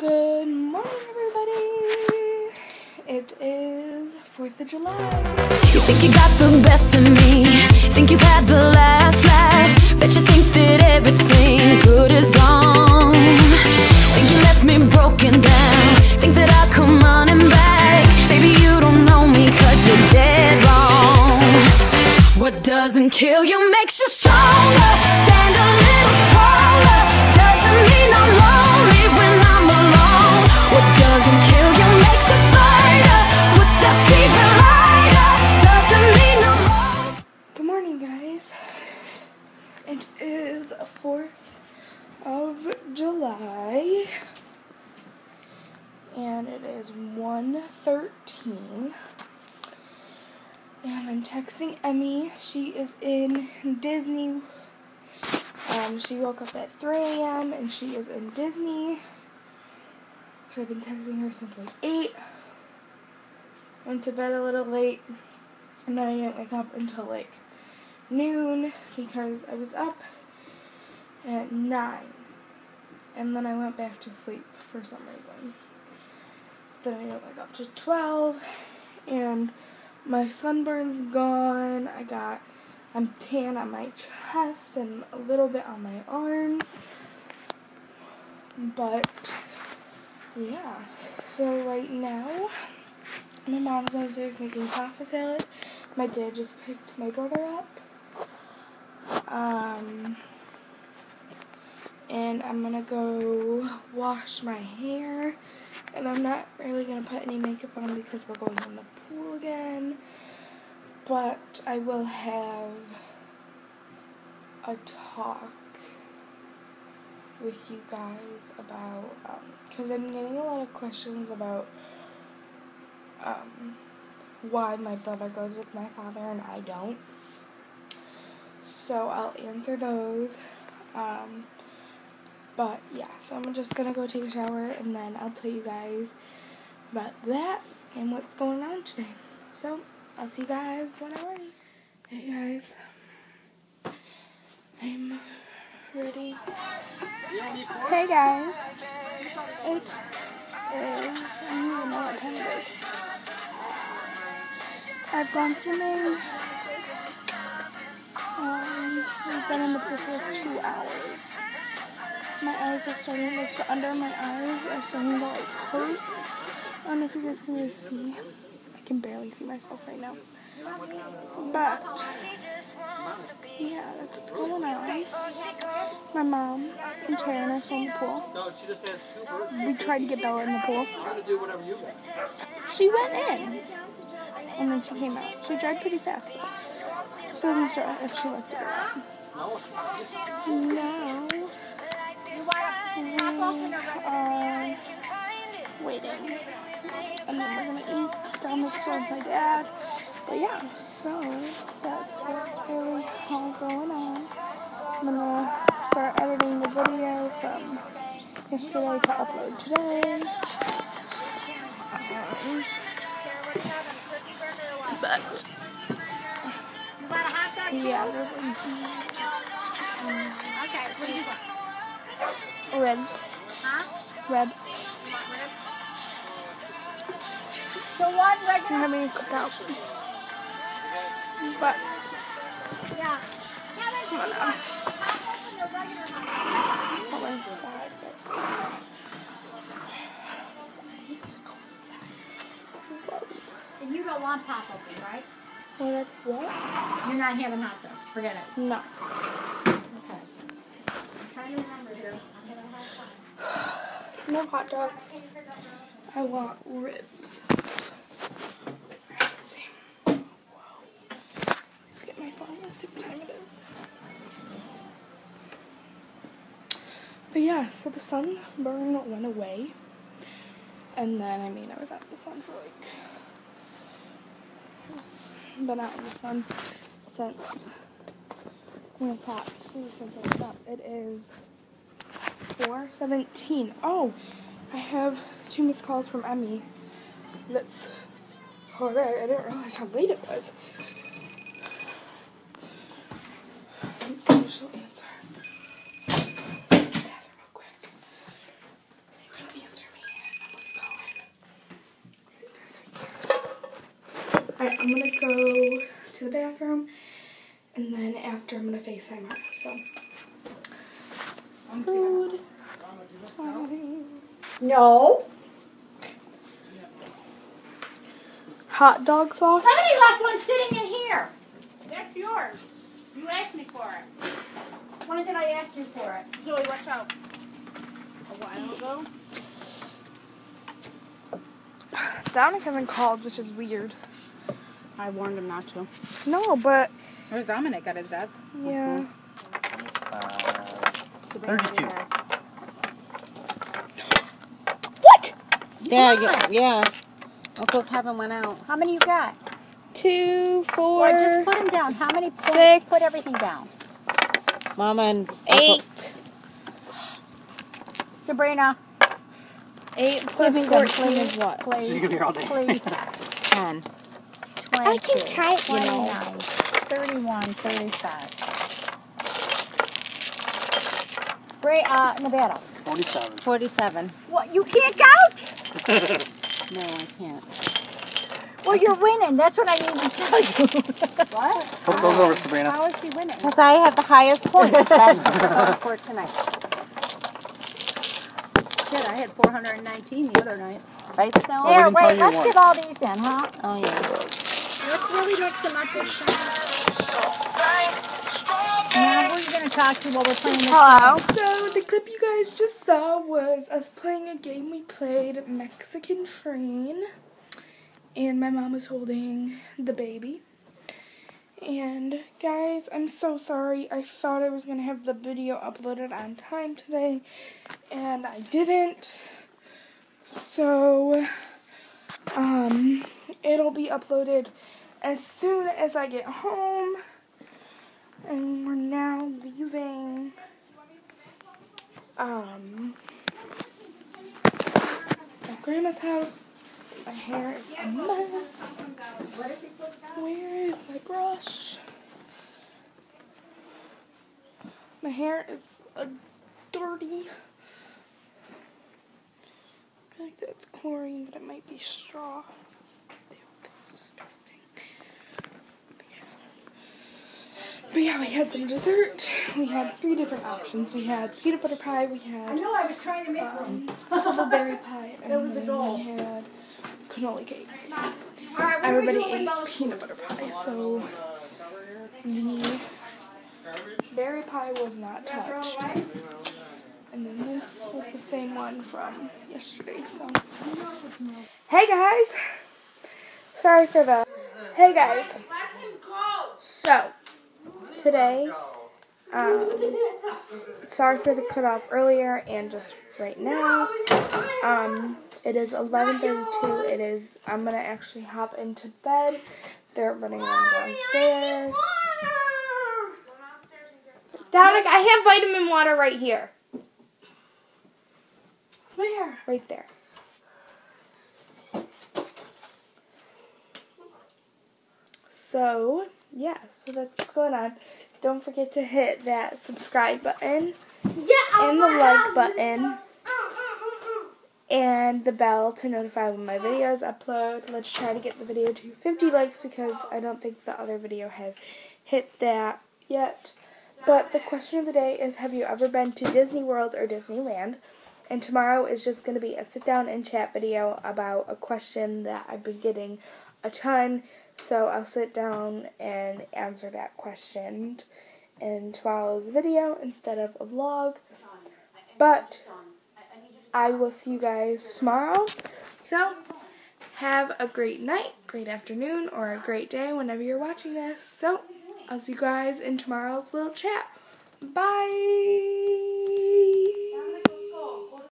Good morning, everybody. It is 4th of July. You think you got the best of me. Think you've had the last laugh. Bet you think that everything good is gone. Think you left me broken down. Think that I'll come running back. Baby, you don't know me cause you're dead wrong. What doesn't kill you makes you is 1.13. And I'm texting Emmy. She is in Disney. Um, she woke up at 3 a.m. and she is in Disney. So I've been texting her since like 8. Went to bed a little late. And then I didn't wake up until like noon because I was up at 9. And then I went back to sleep for some reason. Then I didn't wake up to 12. And my sunburn's gone. I got, I'm tan on my chest and a little bit on my arms. But, yeah. So right now, my mom's downstairs making pasta salad. My dad just picked my brother up. Um, and I'm gonna go wash my hair. And I'm not really gonna put any makeup on because we're going in the pool again. But I will have a talk with you guys about, because I'm getting a lot of questions about um, why my brother goes with my father and I don't. So I'll answer those. Um, but yeah, so I'm just gonna go take a shower and then I'll tell you guys about that and what's going on today. So I'll see you guys when I'm ready. Hey guys, I'm ready. Hey guys, it is, I don't even know what time it is. I've gone swimming. Um, I've been in the pool for two hours. My eyes are starting, like under my eyes are starting to like hurt. I don't know if you guys can really see. I can barely see myself right now. But yeah, that's what's going on. My mom and Taryn are still in the pool. We tried to get Bella in the pool. She went in. And then she came out. She dried pretty fast though. She wasn't sure if she liked it or not. No. We are waiting. And then we're gonna eat down with my dad. But yeah, so that's what's really all going on. I'm gonna start editing the video from yesterday to upload today. Um, but yeah, there's like Okay, ribs. Huh? Ribs. So one We're regular. having a cookout. But Yeah. I'm gonna go inside. And you don't want pop open, right? What? What? You're not having hot dogs. Forget it. No. Okay. I'm trying to remember here. I'm gonna have fun. No hot dogs. I want ribs. Let's see. Whoa. Let's get my phone. Let's see what time it is. But yeah, so the sunburn went away. And then, I mean, I was out in the sun for like. Been out in the sun since 1 o'clock. Since I woke up. It is 417. Oh, I have two missed calls from Emmy. That's all right. I didn't realize how late it was. Let's see if she'll answer. Alright, I'm gonna go to the bathroom, and then after I'm gonna FaceTime her, so food time. No. Hot dog sauce. Somebody left one sitting in here. That's yours. You asked me for it. When did I ask you for it? Zoe, watch out. A while ago. Dominic hasn't called, which is weird. I warned him not to. No, but Where's Dominic at his death? yeah. Uh, 32. What? Yeah, yeah, yeah. Uncle Kevin went out. How many you got? Two, four, Or just put them down. How many? Put, Six. Put everything down. Mama and eight. Sabrina, Eight plus give me them, fourteen please. is what? She's Please. gonna be here all day. Please. ten. 20, I can count, you know. 29, 31, 35. Bra- uh, Nevada. 47. Forty-seven. What? You can't count? No, I can't. Well, you're winning. That's what I need to tell you. what? Flip those over, Sabrina. How is she winning? Because I have the highest points. That's for tonight. Shit, I had 419 the other night. Right? Snow? we Here, didn't wait, let's what. get all these in, huh? Oh, yeah. Let's really mix them up this time. Now, who you going to talk to while we're playing this? Hello. So the clip you guys just saw was us playing a game we played, Mexican Train, and my mom was holding the baby. And guys, I'm so sorry. I thought I was gonna have the video uploaded on time today, and I didn't. So, um, it'll be uploaded as soon as I get home. And we're now leaving um my grandma's house. My hair is a mess. Where is my brush? My hair is a dirty. I feel like that's chlorine, but it might be straw. But yeah, we had some dessert. We had three different options. We had peanut butter pie, we had I know I was trying to make um, berry pie, and That was the then goal. we had cannoli cake. Right, what are we Everybody ate peanut butter pie, so the berry pie was not touched. And then this was the same one from yesterday, so. Hey guys! Sorry for the. Hey guys! So, today, um, sorry for the cutoff earlier and just right now. Um, it is 11:32. It is. I'm gonna actually hop into bed. They're running around downstairs. Dominic, I have vitamin water right here. Where? Right there. So, yeah, so that's what's going on. Don't forget to hit that subscribe button yeah, and the like button and the bell to notify when my videos upload. Let's try to get the video to 50 likes because I don't think the other video has hit that yet. But the question of the day is have you ever been to Disney World or Disneyland? And tomorrow is just going to be a sit down and chat video about a question that I've been getting a ton. So I'll sit down and answer that question in tomorrow's video instead of a vlog. But I will see you guys tomorrow. So have a great night, great afternoon, or a great day whenever you're watching this. So I'll see you guys in tomorrow's little chat. Bye!